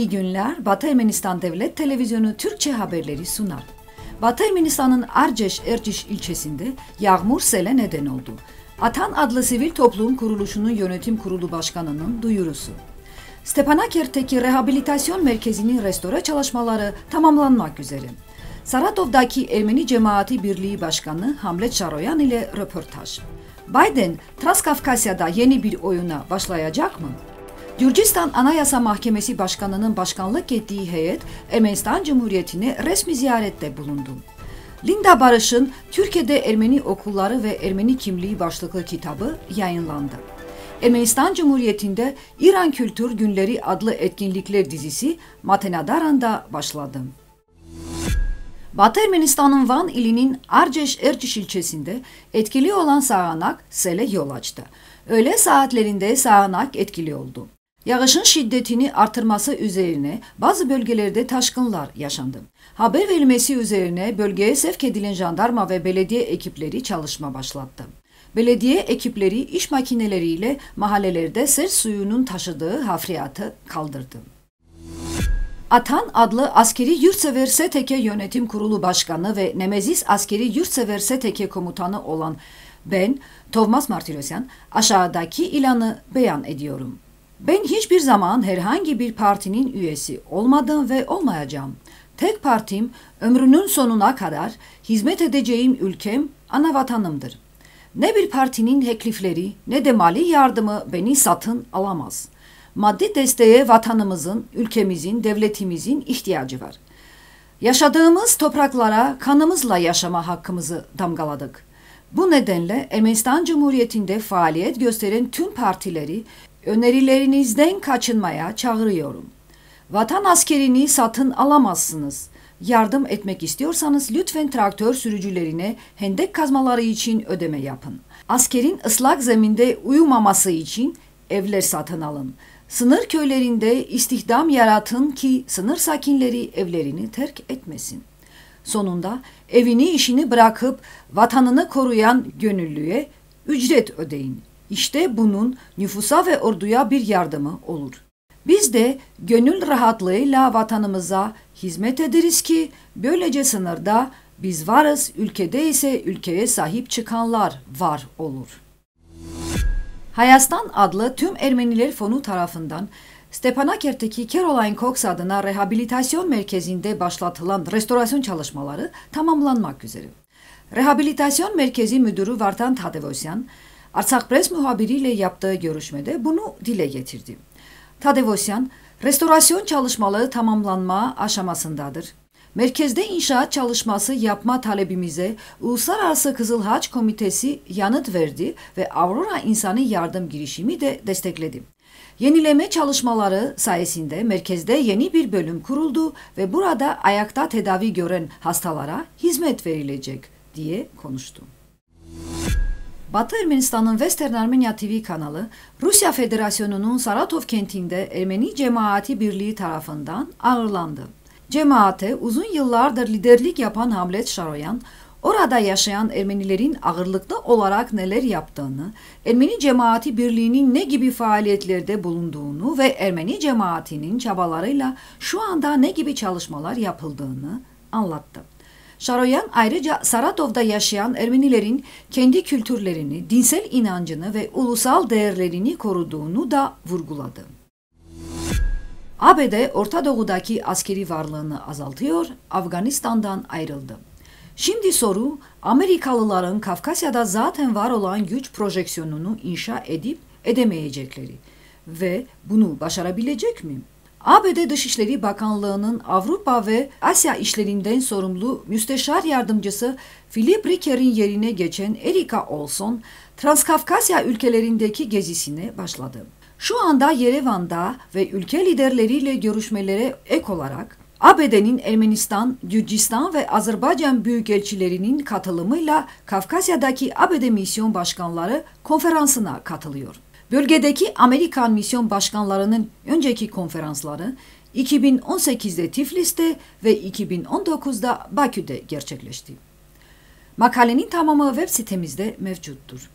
İyi günler. Batı Ermenistan Devlet Televizyonu Türkçe haberleri sunar. Batı Ermenistan'ın Arceş Erciş ilçesinde yağmur sele neden oldu. Atan adlı sivil toplum kuruluşunun yönetim kurulu başkanının duyurusu. Stepanakert'teki rehabilitasyon merkezinin restore çalışmaları tamamlanmak üzere. Saratov'daki Ermeni Cemaati Birliği Başkanı Hamlet Şaroyan ile röportaj. Biden, Transkafkasya'da yeni bir oyuna başlayacak mı? Gürcistan Anayasa Mahkemesi Başkanı'nın başkanlık ettiği heyet Ermenistan Cumhuriyeti'ne resmi ziyarette bulundu. Linda Barış'ın Türkiye'de Ermeni okulları ve Ermeni kimliği başlıklı kitabı yayınlandı. Ermenistan Cumhuriyeti'nde İran Kültür Günleri adlı etkinlikler dizisi Matenadaran'da başladı. Batı Ermenistan'ın Van ilinin Arceş Erciş ilçesinde etkili olan sağanak sele yol açtı. Öğle saatlerinde sağanak etkili oldu. Yağışın şiddetini artırması üzerine bazı bölgelerde taşkınlar yaşandı. Haber verilmesi üzerine bölgeye sevk edilen jandarma ve belediye ekipleri çalışma başlattı. Belediye ekipleri iş makineleriyle mahallelerde sel suyunun taşıdığı hafriyatı kaldırdı. Atan adlı askeri yurtsever STK Yönetim Kurulu Başkanı ve Nemezis askeri yurtsever STK komutanı olan ben, Tovmas Martirosyan, aşağıdaki ilanı beyan ediyorum. Ben hiçbir zaman herhangi bir partinin üyesi olmadım ve olmayacağım. Tek partim ömrünün sonuna kadar hizmet edeceğim ülkem ana vatanımdır. Ne bir partinin teklifleri ne de mali yardımı beni satın alamaz. Maddi desteğe vatanımızın, ülkemizin, devletimizin ihtiyacı var. Yaşadığımız topraklara kanımızla yaşama hakkımızı damgaladık. Bu nedenle Ermenistan Cumhuriyeti'nde faaliyet gösteren tüm partileri önerilerinizden kaçınmaya çağırıyorum. Vatan askerini satın alamazsınız. Yardım etmek istiyorsanız lütfen traktör sürücülerine hendek kazmaları için ödeme yapın. Askerin ıslak zeminde uyumaması için evler satın alın. Sınır köylerinde istihdam yaratın ki sınır sakinleri evlerini terk etmesin. Sonunda evini işini bırakıp vatanını koruyan gönüllüye ücret ödeyin. İşte bunun nüfusa ve orduya bir yardımı olur. Biz de gönül rahatlığıyla vatanımıza hizmet ederiz ki böylece sınırda biz varız, ülkede ise ülkeye sahip çıkanlar var olur. Hayastan adlı tüm Ermeniler Fonu tarafından Stepanakert'teki Caroline Cox adına rehabilitasyon merkezinde başlatılan restorasyon çalışmaları tamamlanmak üzere. Rehabilitasyon Merkezi Müdürü Vartan Tadevosyan, Arsak Press muhabiriyle yaptığı görüşmede bunu dile getirdi. Tadevosyan, restorasyon çalışmaları tamamlanma aşamasındadır. Merkezde inşaat çalışması yapma talebimize Uluslararası Kızıl Haç Komitesi yanıt verdi ve Aurora İnsani Yardım girişimi de destekledi. Yenileme çalışmaları sayesinde merkezde yeni bir bölüm kuruldu ve burada ayakta tedavi gören hastalara hizmet verilecek diye konuştu. Batı Ermenistan'ın Western Armenia TV kanalı, Rusya Federasyonu'nun Saratov kentinde Ermeni Cemaati Birliği tarafından ağırlandı. Cemaate uzun yıllardır liderlik yapan Hamlet Şaroyan, orada yaşayan Ermenilerin ağırlıklı olarak neler yaptığını, Ermeni Cemaati Birliği'nin ne gibi faaliyetlerde bulunduğunu ve Ermeni cemaatinin çabalarıyla şu anda ne gibi çalışmalar yapıldığını anlattı. Şaroyan ayrıca Saratov'da yaşayan Ermenilerin kendi kültürlerini, dinsel inancını ve ulusal değerlerini koruduğunu da vurguladı. ABD Orta Doğu'daki askeri varlığını azaltıyor, Afganistan'dan ayrıldı. Şimdi soru Amerikalıların Kafkasya'da zaten var olan güç projeksiyonunu inşa edip edemeyecekleri ve bunu başarabilecek mi? ABD Dışişleri Bakanlığı'nın Avrupa ve Asya işlerinden sorumlu müsteşar yardımcısı Philip Ricker'in yerine geçen Erika Olson, Transkafkasya ülkelerindeki gezisine başladı. Şu anda Yerevan'da ve ülke liderleriyle görüşmelere ek olarak ABD'nin Ermenistan, Gürcistan ve Azerbaycan büyükelçilerinin katılımıyla Kafkasya'daki ABD misyon başkanları konferansına katılıyor. Bölgedeki Amerikan misyon başkanlarının önceki konferansları 2018'de Tiflis'te ve 2019'da Bakü'de gerçekleşti. Makalenin tamamı web sitemizde mevcuttur.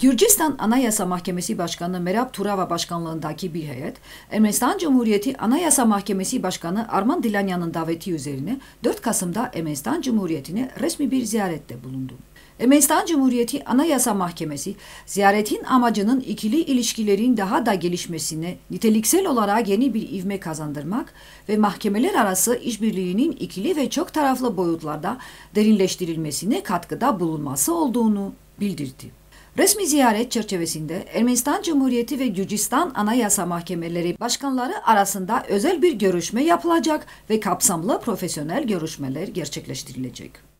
Gürcistan Anayasa Mahkemesi Başkanı Merab Turava başkanlığındaki bir heyet, Ermenistan Cumhuriyeti Anayasa Mahkemesi Başkanı Arman Dilanyan'ın daveti üzerine 4 Kasım'da Ermenistan Cumhuriyeti'ne resmi bir ziyarette bulundu. Ermenistan Cumhuriyeti Anayasa Mahkemesi, ziyaretin amacının ikili ilişkilerin daha da gelişmesine, niteliksel olarak yeni bir ivme kazandırmak ve mahkemeler arası işbirliğinin ikili ve çok taraflı boyutlarda derinleştirilmesine katkıda bulunması olduğunu bildirdi. Resmi ziyaret çerçevesinde Ermenistan Cumhuriyeti ve Gürcistan Anayasa Mahkemeleri başkanları arasında özel bir görüşme yapılacak ve kapsamlı profesyonel görüşmeler gerçekleştirilecek.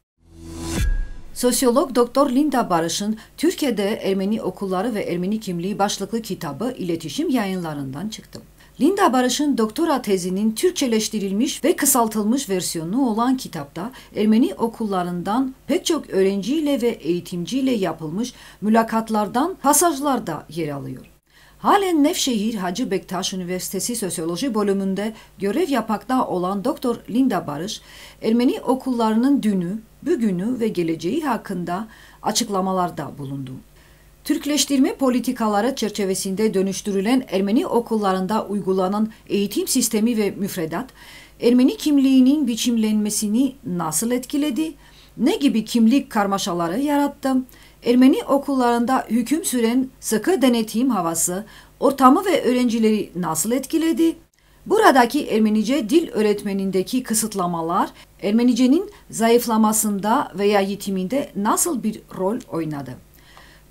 Sosyolog Doktor Linda Barış'ın Türkiye'de Ermeni okulları ve Ermeni kimliği başlıklı kitabı iletişim yayınlarından çıktı. Linda Barış'ın doktora tezinin Türkçeleştirilmiş ve kısaltılmış versiyonu olan kitapta Ermeni okullarından pek çok öğrenciyle ve eğitimciyle yapılmış mülakatlardan pasajlar da yer alıyor. Halen Nevşehir Hacı Bektaş Üniversitesi Sosyoloji bölümünde görev yapmakta olan Doktor Linda Barış, Ermeni okullarının dünü, bugünü ve geleceği hakkında açıklamalarda bulundu. Türkleştirme politikaları çerçevesinde dönüştürülen Ermeni okullarında uygulanan eğitim sistemi ve müfredat, Ermeni kimliğinin biçimlenmesini nasıl etkiledi, ne gibi kimlik karmaşaları yarattı, Ermeni okullarında hüküm süren sıkı denetim havası, ortamı ve öğrencileri nasıl etkiledi, Buradaki Ermenice dil öğretmenindeki kısıtlamalar Ermenicenin zayıflamasında veya yitiminde nasıl bir rol oynadı?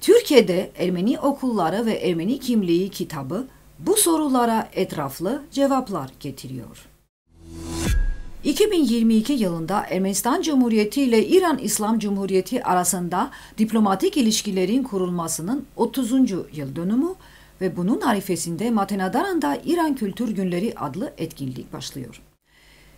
Türkiye'de Ermeni okulları ve Ermeni kimliği kitabı bu sorulara etraflı cevaplar getiriyor. 2022 yılında Ermenistan Cumhuriyeti ile İran İslam Cumhuriyeti arasında diplomatik ilişkilerin kurulmasının 30. yıl dönümü ve bunun arifesinde Matenadaran'da İran Kültür Günleri adlı etkinlik başlıyor.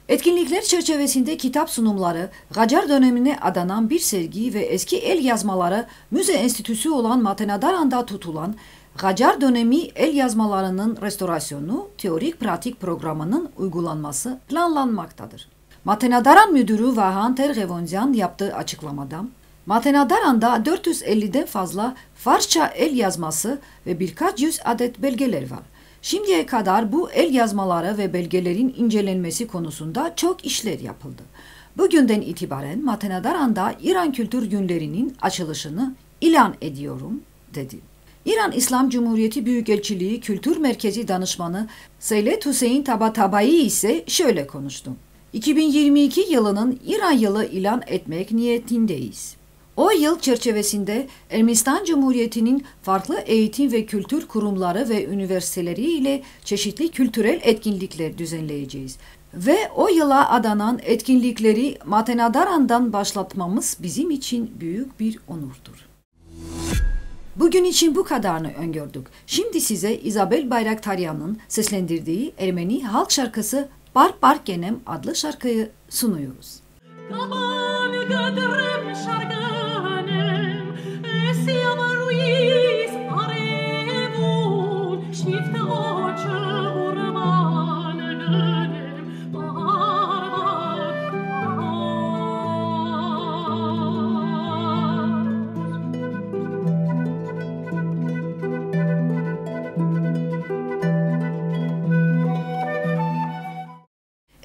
Etkinlikler çerçevesinde kitap sunumları, Gacar dönemine adanan bir sergi ve eski el yazmaları müze enstitüsü olan Matenadaran'da tutulan Gacar dönemi el yazmalarının restorasyonu, teorik pratik programının uygulanması planlanmaktadır. Matenadaran Müdürü Vahan Tergevoncan yaptığı açıklamada, Matenadaran'da 450'den fazla Farsça el yazması ve birkaç yüz adet belgeler var. Şimdiye kadar bu el yazmaları ve belgelerin incelenmesi konusunda çok işler yapıldı. Bugünden itibaren Matenadaran'da İran Kültür Günleri'nin açılışını ilan ediyorum, dedi. İran İslam Cumhuriyeti Büyükelçiliği Kültür Merkezi Danışmanı Seylet Hüseyin Tabatabai ise şöyle konuştu. 2022 yılının İran yılı ilan etmek niyetindeyiz. O yıl çerçevesinde Ermenistan Cumhuriyeti'nin farklı eğitim ve kültür kurumları ve üniversiteleri ile çeşitli kültürel etkinlikler düzenleyeceğiz. Ve o yıla adanan etkinlikleri Matenadaran'dan başlatmamız bizim için büyük bir onurdur. Bugün için bu kadarını öngördük. Şimdi size Isabel Bayraktaryan'ın seslendirdiği Ermeni halk şarkısı Bar Bar Genem adlı şarkıyı sunuyoruz. Aman gödürüm şarkınem,